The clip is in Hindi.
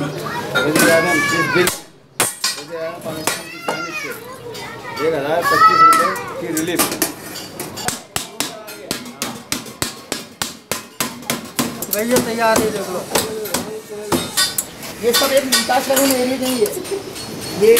एक हज़ार पच्चीस रुपये की रिलीफ भैया तैयार है, देख लो। ये सब एक विकास करूँ एरिया नहीं है। ये